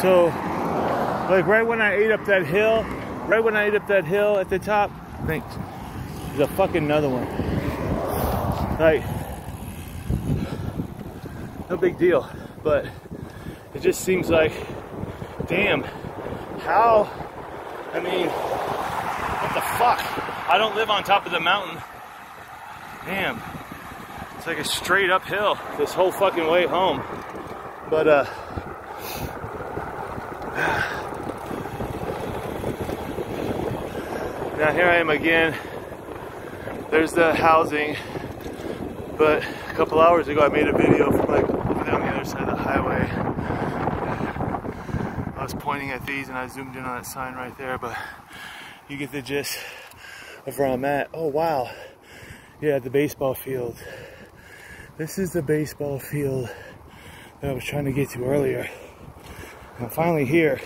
So, like right when I ate up that hill, right when I ate up that hill at the top, thanks. There's a fucking another one. Like, no big deal, but it just seems like, damn, how, I mean, what the fuck? I don't live on top of the mountain. Damn, it's like a straight uphill this whole fucking way home. But, uh, now here I am again. There's the housing, but a couple hours ago I made a video from like over there on the other side of the highway. I was pointing at these and I zoomed in on that sign right there, but you get the gist of where I'm at. Oh wow, yeah, the baseball field. This is the baseball field that I was trying to get to earlier. I'm finally here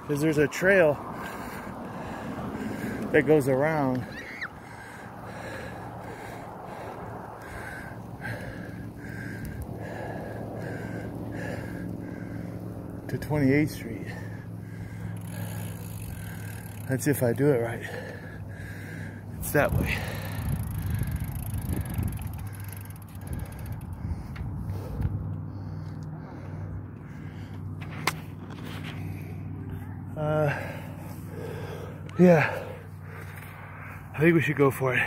because there's a trail that goes around. To 28th Street. That's if I do it right. It's that way. Uh, yeah, I think we should go for it.